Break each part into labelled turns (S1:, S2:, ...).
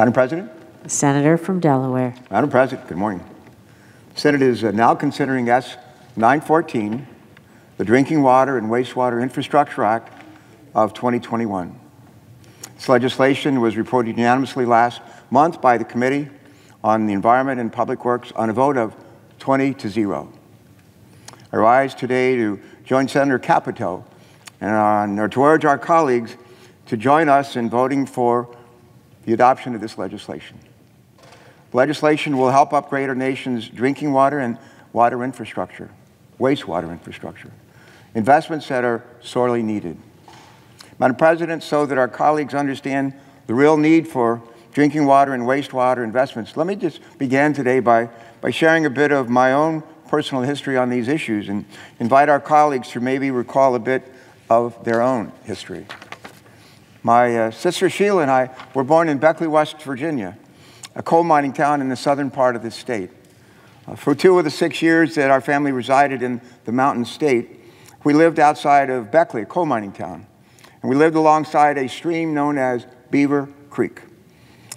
S1: Madam President?
S2: The Senator from Delaware.
S1: Madam President, good morning. The Senate is uh, now considering S 914, the Drinking Water and Wastewater Infrastructure Act of 2021. This legislation was reported unanimously last month by the Committee on the Environment and Public Works on a vote of 20 to 0. I rise today to join Senator Capito and uh, to urge our colleagues to join us in voting for the adoption of this legislation. The Legislation will help upgrade our nation's drinking water and water infrastructure, wastewater infrastructure, investments that are sorely needed. Madam President, so that our colleagues understand the real need for drinking water and wastewater investments, let me just begin today by, by sharing a bit of my own personal history on these issues and invite our colleagues to maybe recall a bit of their own history. My uh, sister Sheila and I were born in Beckley, West Virginia, a coal mining town in the southern part of the state. Uh, for two of the six years that our family resided in the mountain state, we lived outside of Beckley, a coal mining town. And we lived alongside a stream known as Beaver Creek.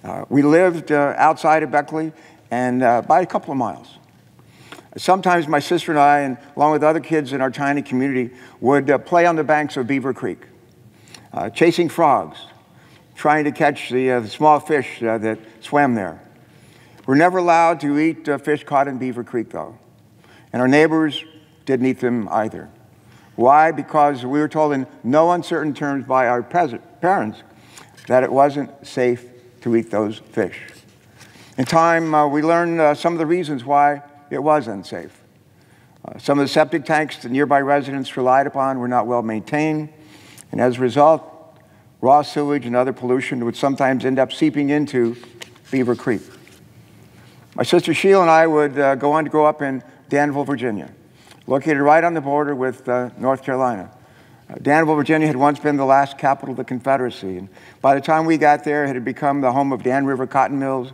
S1: Uh, we lived uh, outside of Beckley and uh, by a couple of miles. Sometimes my sister and I, and along with other kids in our tiny community, would uh, play on the banks of Beaver Creek, uh, chasing frogs, trying to catch the, uh, the small fish uh, that swam there. We're never allowed to eat uh, fish caught in Beaver Creek, though, and our neighbors didn't eat them either. Why? Because we were told in no uncertain terms by our parents that it wasn't safe to eat those fish. In time, uh, we learned some of the reasons why it was unsafe. Uh, some of the septic tanks the nearby residents relied upon were not well maintained, and as a result, raw sewage and other pollution would sometimes end up seeping into Beaver Creek. My sister Sheila and I would uh, go on to grow up in Danville, Virginia, located right on the border with uh, North Carolina. Uh, Danville, Virginia had once been the last capital of the Confederacy, and by the time we got there, it had become the home of Dan River cotton mills,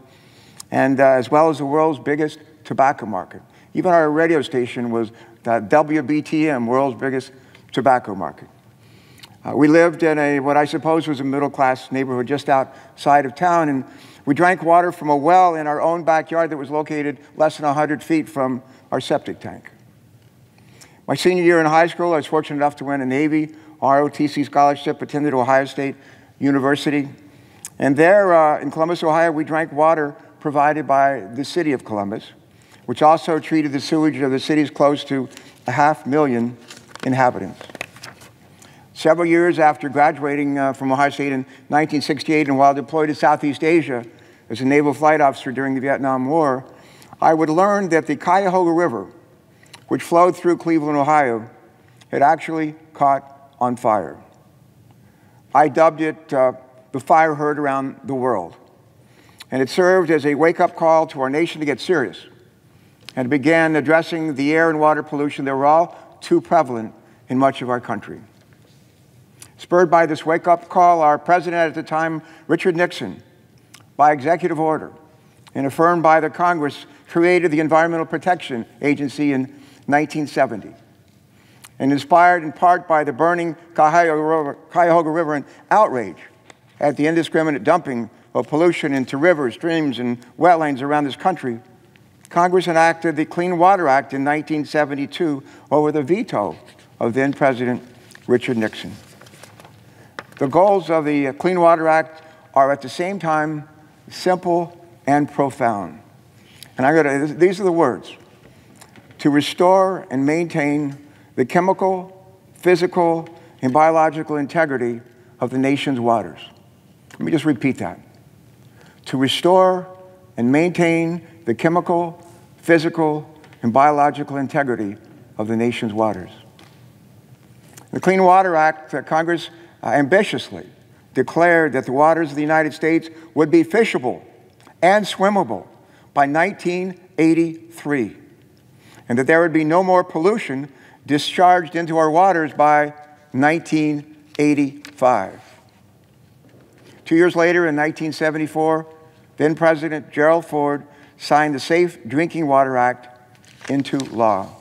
S1: and uh, as well as the world's biggest tobacco market. Even our radio station was the WBTM, world's biggest tobacco market. Uh, we lived in a what I suppose was a middle class neighborhood just outside of town, and we drank water from a well in our own backyard that was located less than 100 feet from our septic tank. My senior year in high school, I was fortunate enough to win a Navy ROTC scholarship, attended Ohio State University. And there uh, in Columbus, Ohio, we drank water provided by the city of Columbus which also treated the sewage of the city's close to a half million inhabitants. Several years after graduating uh, from Ohio State in 1968 and while deployed to Southeast Asia as a naval flight officer during the Vietnam War, I would learn that the Cuyahoga River, which flowed through Cleveland, Ohio, had actually caught on fire. I dubbed it uh, the fire heard around the world. And it served as a wake up call to our nation to get serious and began addressing the air and water pollution that were all too prevalent in much of our country. Spurred by this wake up call, our president at the time, Richard Nixon, by executive order and affirmed by the Congress, created the Environmental Protection Agency in 1970. And inspired in part by the burning Cuyahoga River, Cuyahoga River and outrage at the indiscriminate dumping of pollution into rivers, streams, and wetlands around this country, Congress enacted the Clean Water Act in 1972 over the veto of then President Richard Nixon. The goals of the Clean Water Act are at the same time simple and profound. And I got these are the words to restore and maintain the chemical, physical, and biological integrity of the nation's waters. Let me just repeat that. To restore and maintain the chemical, physical, and biological integrity of the nation's waters. The Clean Water Act, uh, Congress Uh, ambitiously declared that the waters of the United States would be fishable and swimmable by 1983, and that there would be no more pollution discharged into our waters by 1985. Two years later, in 1974, then President Gerald Ford signed the Safe Drinking Water Act into law.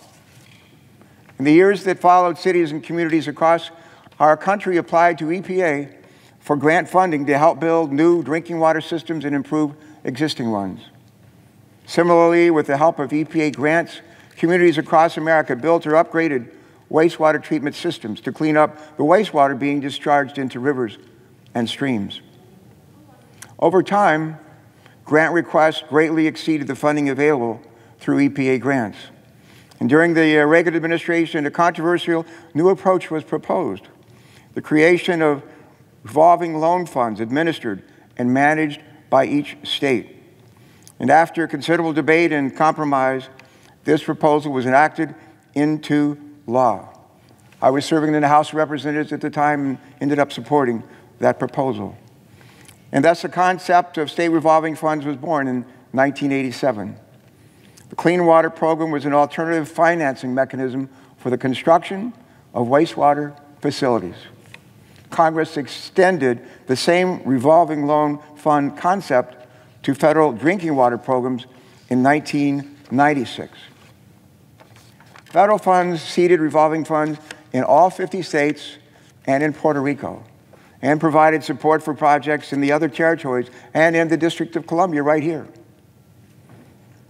S1: In the years that followed, cities and communities across our country applied to EPA for grant funding to help build new drinking water systems and improve existing ones. Similarly, with the help of EPA grants, communities across America built or upgraded wastewater treatment systems to clean up the wastewater being discharged into rivers and streams. Over time, grant requests greatly exceeded the funding available through EPA grants. And during the uh, Reagan administration, a controversial new approach was proposed the creation of revolving loan funds administered and managed by each state. And after considerable debate and compromise, this proposal was enacted into law. I was serving in the House of Representatives at the time and ended up supporting that proposal. And thus the concept of state revolving funds was born in 1987. The Clean Water Program was an alternative financing mechanism for the construction of wastewater facilities. Congress extended the same revolving loan fund concept to federal drinking water programs in 1996. Federal funds seeded revolving funds in all 50 states and in Puerto Rico and provided support for projects in the other territories and in the District of Columbia right here.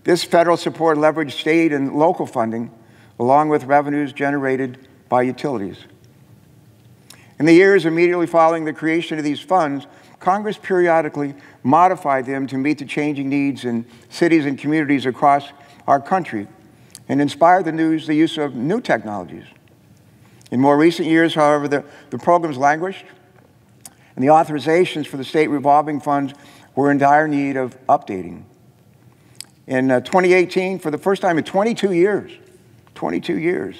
S1: This federal support leveraged state and local funding along with revenues generated by utilities. In the years immediately following the creation of these funds, Congress periodically modified them to meet the changing needs in cities and communities across our country and inspired the, news, the use of new technologies. In more recent years, however, the, the programs languished and the authorizations for the state revolving funds were in dire need of updating. In uh, 2018, for the first time in 22 years, 22 years,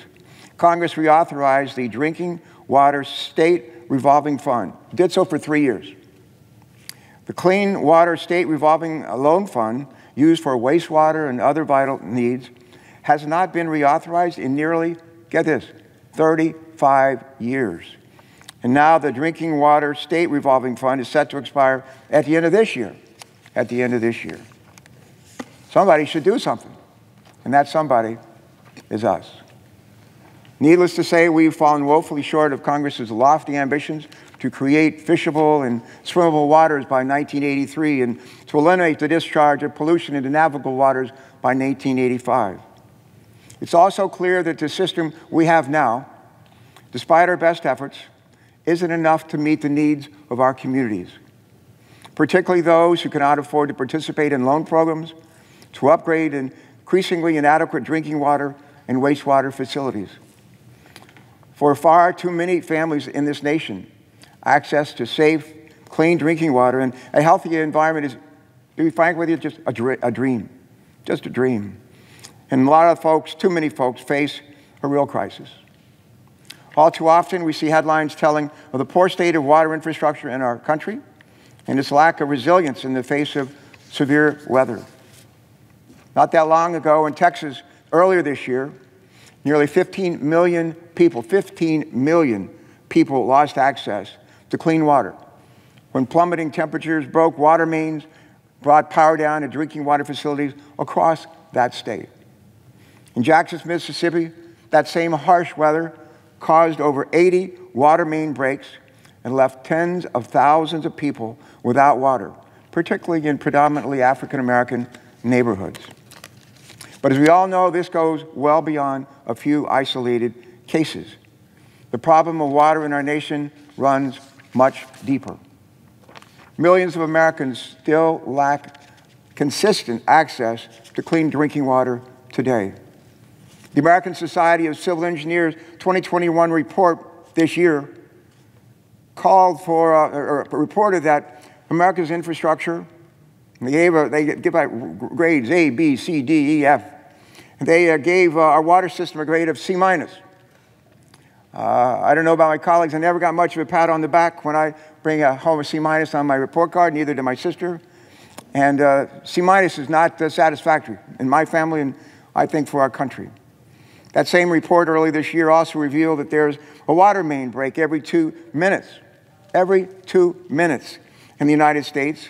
S1: Congress reauthorized the Drinking Water State Revolving Fund. Did so for three years. The Clean Water State Revolving Loan Fund, used for wastewater and other vital needs, has not been reauthorized in nearly, get this, 35 years. And now the Drinking Water State Revolving Fund is set to expire at the end of this year. At the end of this year. Somebody should do something. And that somebody is us. Needless to say, we've fallen woefully short of Congress's lofty ambitions to create fishable and swimmable waters by 1983 and to eliminate the discharge of pollution into navigable waters by 1985. It's also clear that the system we have now, despite our best efforts, isn't enough to meet the needs of our communities, particularly those who cannot afford to participate in loan programs, to upgrade increasingly inadequate drinking water and wastewater facilities. For far too many families in this nation, access to safe, clean drinking water and a healthy environment is, to be frank with you, just a, dr a dream. Just a dream. And a lot of folks, too many folks, face a real crisis. All too often, we see headlines telling of the poor state of water infrastructure in our country and its lack of resilience in the face of severe weather. Not that long ago in Texas, earlier this year, Nearly 15 million people, 15 million people lost access to clean water when plummeting temperatures broke water mains, brought power down to drinking water facilities across that state. In Jackson, Mississippi, that same harsh weather caused over 80 water main breaks and left tens of thousands of people without water, particularly in predominantly African American neighborhoods. But as we all know, this goes well beyond a few isolated cases. The problem of water in our nation runs much deeper. Millions of Americans still lack consistent access to clean drinking water today. The American Society of Civil Engineers 2021 report this year called for, uh, or reported that America's infrastructure they, gave a, they give out grades A, B, C, D, E, F. They uh, gave uh, our water system a grade of C minus. Uh, I don't know about my colleagues. I never got much of a pat on the back when I bring a home a C minus on my report card. Neither did my sister. And uh, C minus is not uh, satisfactory in my family, and I think for our country. That same report early this year also revealed that there's a water main break every two minutes, every two minutes in the United States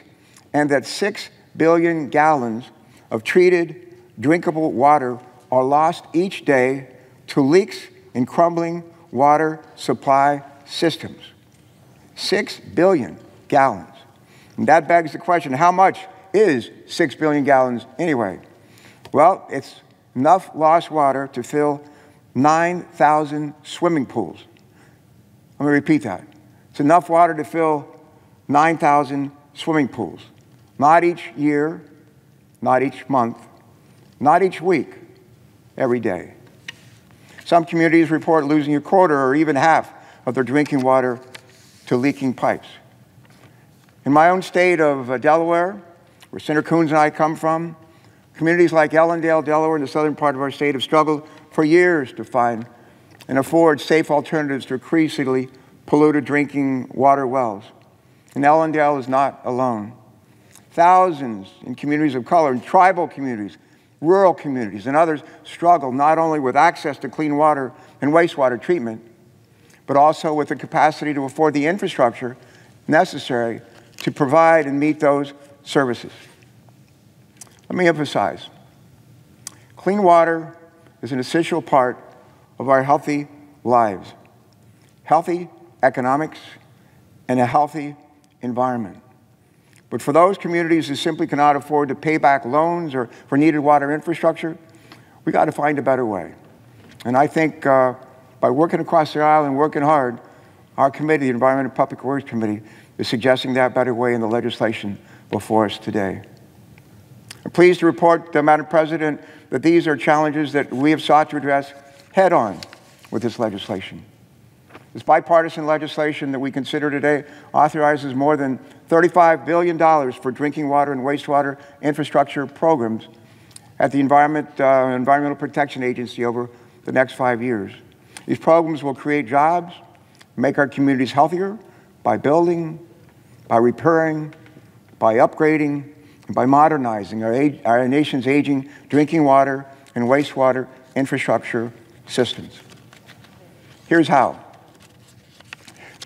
S1: and that 6 billion gallons of treated, drinkable water are lost each day to leaks in crumbling water supply systems. 6 billion gallons. And that begs the question how much is 6 billion gallons anyway? Well, it's enough lost water to fill 9,000 swimming pools. Let me repeat that. It's enough water to fill 9,000 swimming pools. Not each year, not each month, not each week, every day. Some communities report losing a quarter or even half of their drinking water to leaking pipes. In my own state of uh, Delaware, where Senator Coons and I come from, communities like Ellendale, Delaware, in the southern part of our state have struggled for years to find and afford safe alternatives to increasingly polluted drinking water wells. And Ellendale is not alone. Thousands in communities of color, in tribal communities, rural communities, and others struggle not only with access to clean water and wastewater treatment, but also with the capacity to afford the infrastructure necessary to provide and meet those services. Let me emphasize clean water is an essential part of our healthy lives, healthy economics, and a healthy environment. But for those communities who simply cannot afford to pay back loans or for needed water infrastructure, we got to find a better way. And I think uh, by working across the aisle and working hard, our committee, the Environment and Public Works Committee, is suggesting that better way in the legislation before us today. I'm pleased to report, uh, Madam President, that these are challenges that we have sought to address head on with this legislation. This bipartisan legislation that we consider today authorizes more than $35 billion for drinking water and wastewater infrastructure programs at the Environment, uh, Environmental Protection Agency over the next five years. These programs will create jobs, make our communities healthier by building, by repairing, by upgrading, and by modernizing our, our nation's aging drinking water and wastewater infrastructure systems. Here's how.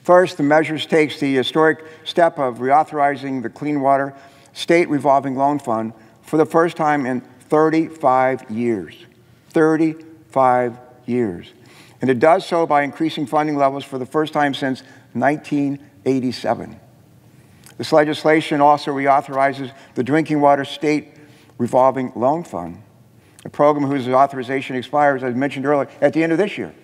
S1: First, the measures takes the historic step of reauthorizing the Clean Water State Revolving Loan Fund for the first time in 35 years. 35 years. And it does so by increasing funding levels for the first time since 1987. This legislation also reauthorizes the Drinking Water State Revolving Loan Fund, a program whose authorization expires, as mentioned earlier, at the end of this year.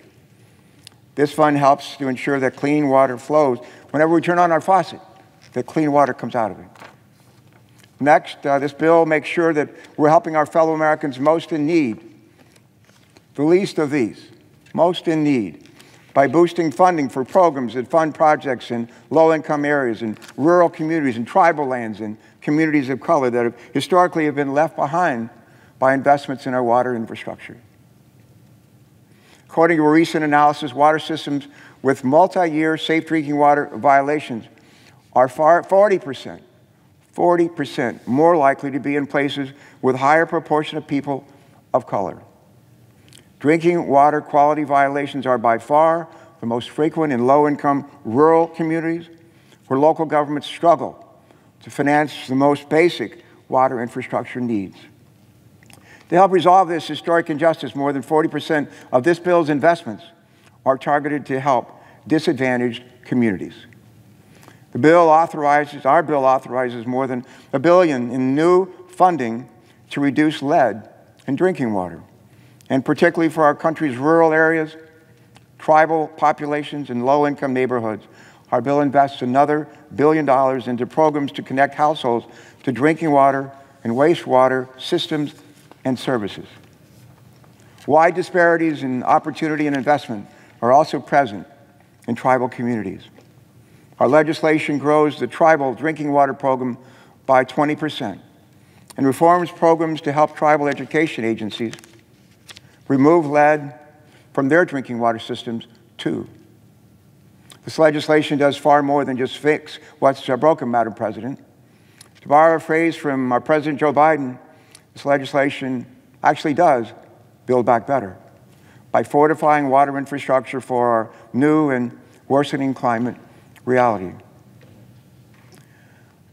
S1: This fund helps to ensure that clean water flows whenever we turn on our faucet, that clean water comes out of it. Next, uh, this bill makes sure that we're helping our fellow Americans most in need, the least of these, most in need, by boosting funding for programs that fund projects in low income areas, in rural communities, in tribal lands, and communities of color that have historically have been left behind by investments in our water infrastructure. According to a recent analysis, water systems with multi-year safe drinking water violations are far, 40%, 40% more likely to be in places with higher proportion of people of color. Drinking water quality violations are by far the most frequent in low-income rural communities where local governments struggle to finance the most basic water infrastructure needs. To help resolve this historic injustice, more than 40% of this bill's investments are targeted to help disadvantaged communities. The bill authorizes, our bill authorizes more than a billion in new funding to reduce lead in drinking water, and particularly for our country's rural areas, tribal populations, and low income neighborhoods. Our bill invests another billion dollars into programs to connect households to drinking water and wastewater systems and services. Wide disparities in opportunity and investment are also present in tribal communities. Our legislation grows the tribal drinking water program by 20% and reforms programs to help tribal education agencies remove lead from their drinking water systems too. This legislation does far more than just fix what's broken, Madam President. To borrow a phrase from our President Joe Biden, this legislation actually does build back better by fortifying water infrastructure for our new and worsening climate reality.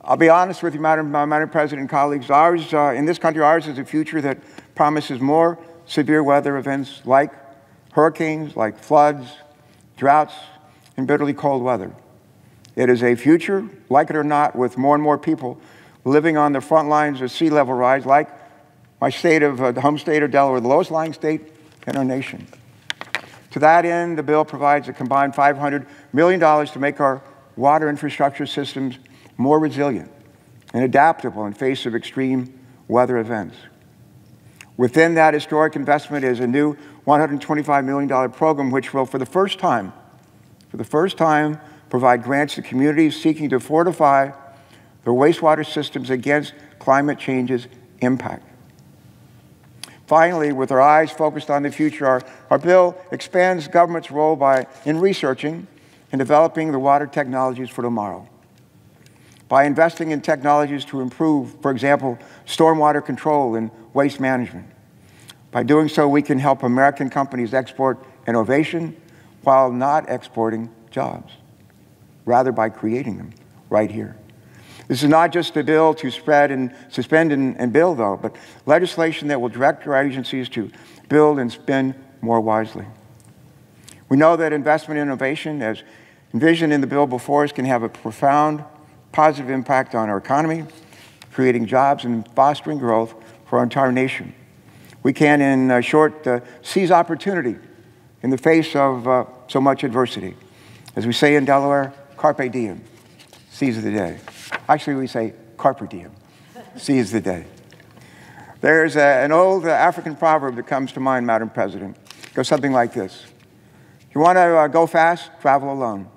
S1: I'll be honest with you, Madam, uh, Madam President colleagues. Ours, uh, in this country, ours is a future that promises more severe weather events like hurricanes, like floods, droughts, and bitterly cold weather. It is a future, like it or not, with more and more people living on the front lines of sea level rise, like my state of uh, the home state of Delaware, the lowest lying state in our nation. To that end, the bill provides a combined $500 million to make our water infrastructure systems more resilient and adaptable in face of extreme weather events. Within that historic investment is a new $125 million program, which will, for the first time, for the first time, provide grants to communities seeking to fortify their wastewater systems against climate change's impact. Finally, with our eyes focused on the future, our, our bill expands government's role by, in researching and developing the water technologies for tomorrow. By investing in technologies to improve, for example, stormwater control and waste management. By doing so, we can help American companies export innovation while not exporting jobs, rather by creating them right here. This is not just a bill to spread and suspend and, and build, though, but legislation that will direct our agencies to build and spend more wisely. We know that investment in innovation, as envisioned in the bill before us, can have a profound positive impact on our economy, creating jobs and fostering growth for our entire nation. We can, in short, uh, seize opportunity in the face of uh, so much adversity. As we say in Delaware, carpe diem, seize the day. Actually, we say carpe diem, seize the day. There's a, an old African proverb that comes to mind, Madam President. It goes something like this. If you want to uh, go fast, travel alone.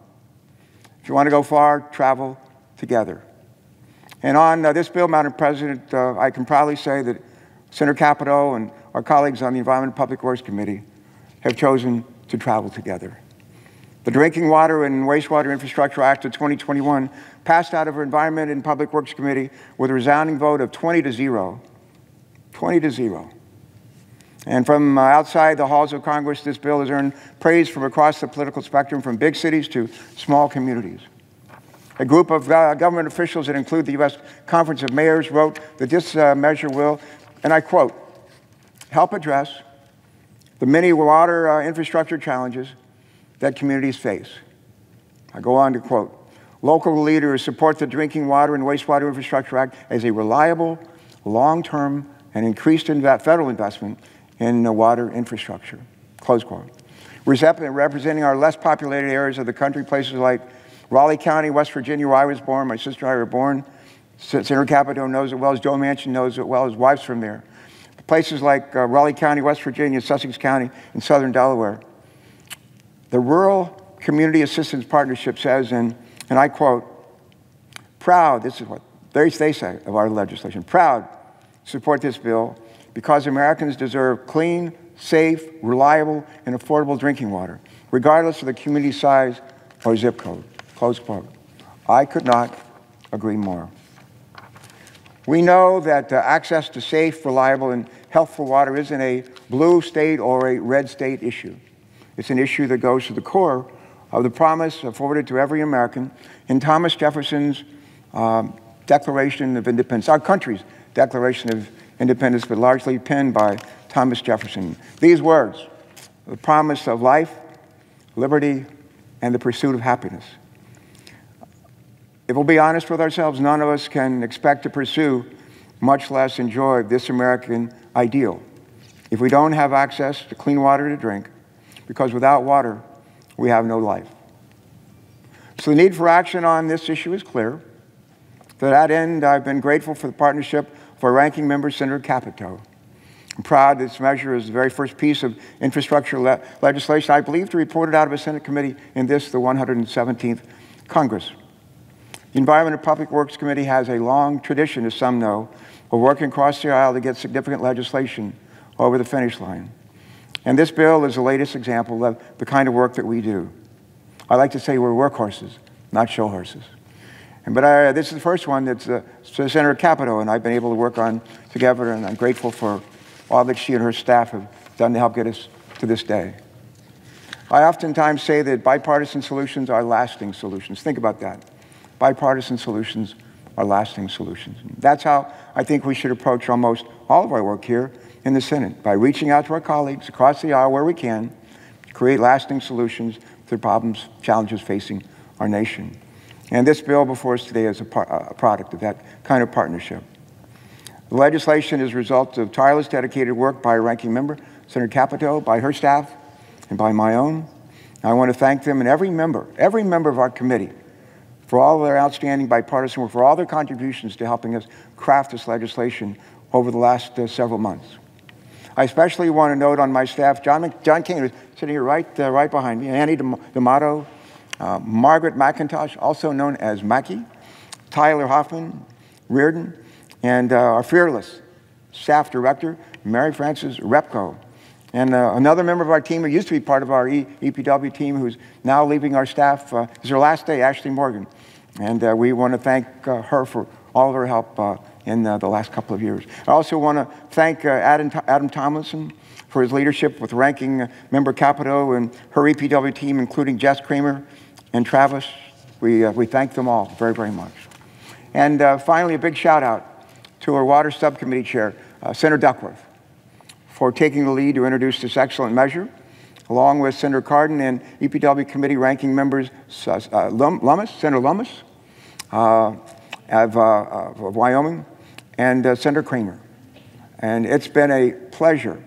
S1: If you want to go far, travel together. And on uh, this bill, Madam President, uh, I can proudly say that Senator Capito and our colleagues on the Environment and Public Works Committee have chosen to travel together. The Drinking Water and Wastewater Infrastructure Act of 2021 passed out of our Environment and Public Works Committee with a resounding vote of 20 to 0. 20 to 0. And from uh, outside the halls of Congress, this bill has earned praise from across the political spectrum, from big cities to small communities. A group of uh, government officials that include the U.S. Conference of Mayors wrote that this uh, measure will, and I quote, help address the many water uh, infrastructure challenges that communities face. I go on to quote, local leaders support the Drinking Water and Wastewater Infrastructure Act as a reliable, long-term, and increased federal investment in water infrastructure, close quote. Representing our less populated areas of the country, places like Raleigh County, West Virginia, where I was born. My sister and I were born. Senator Capito knows it well, as Joe Manchin knows it well, his wife's from there. Places like uh, Raleigh County, West Virginia, Sussex County, and southern Delaware. The Rural Community Assistance Partnership says, and, and I quote, proud, this is what they, say of our legislation, proud to support this bill because Americans deserve clean, safe, reliable, and affordable drinking water, regardless of the community size or zip code. Close quote. I could not agree more. We know that uh, access to safe, reliable, and healthful water isn't a blue state or a red state issue. It's an issue that goes to the core of the promise afforded to every American in Thomas Jefferson's um, Declaration of Independence, our country's Declaration of Independence, but largely penned by Thomas Jefferson. These words, the promise of life, liberty, and the pursuit of happiness. If we'll be honest with ourselves, none of us can expect to pursue, much less enjoy, this American ideal if we don't have access to clean water to drink, because without water, we have no life. So the need for action on this issue is clear. To that end, I've been grateful for the partnership for ranking member Senator Capito. I'm proud this measure is the very first piece of infrastructure le legislation I believe to reported out of a Senate committee in this, the 117th Congress. The Environment and Public Works Committee has a long tradition, as some know, of working across the aisle to get significant legislation over the finish line. And this bill is the latest example of the kind of work that we do. I like to say we're workhorses, not show horses. And, but I, this is the first one that uh, Senator Capito and I've been able to work on together, and I'm grateful for all that she and her staff have done to help get us to this day. I oftentimes say that bipartisan solutions are lasting solutions. Think about that bipartisan solutions are lasting solutions. That's how I think we should approach almost all of our work here in the Senate, by reaching out to our colleagues across the aisle where we can, to create lasting solutions to the problems, challenges facing our nation. And this bill before us today is a, a product of that kind of partnership. The legislation is a result of tireless, dedicated work by a ranking member, Senator Capito, by her staff, and by my own. I want to thank them and every member, every member of our committee for all their outstanding bipartisan work, for all their contributions to helping us craft this legislation over the last uh, several months. I especially want to note on my staff, John, John King, who's sitting here right, uh, right behind me, Annie D'Amato, uh, Margaret McIntosh, also known as Mackie, Tyler Hoffman, Reardon, and uh, our fearless staff director, Mary Frances Repko. And uh, another member of our team who used to be part of our e- EPW team who's now leaving our staff uh, is her last day, Ashley Morgan. And uh, we want to thank uh, her for all of her help uh, in uh, the last couple of years. I also want to thank uh, Adam, Adam Tomlinson for his leadership with ranking uh, member Capito and her EPW team, including Jess Kramer and Travis. We, we thank them all very, very much. And finally, a big shout out to our Water Subcommittee Chair, Senator Duckworth, for taking the lead to introduce this excellent measure, along with Senator Cardin and EPW Committee ranking members uh, Lum- Lummis, Senator Lummis uh, of, uh, of Wyoming, and uh, Senator Cramer. And it's been a pleasure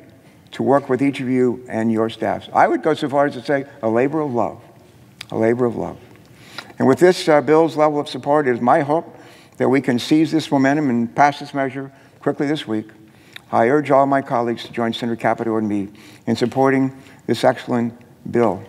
S1: to work with each of you and your staffs. I would go so far as to say a labor of love, a labor of love. And with this uh, bill's level of support, it is my hope that we can seize this momentum and pass this measure quickly this week. I urge all my colleagues to join Senator Capito and me in supporting this excellent bill.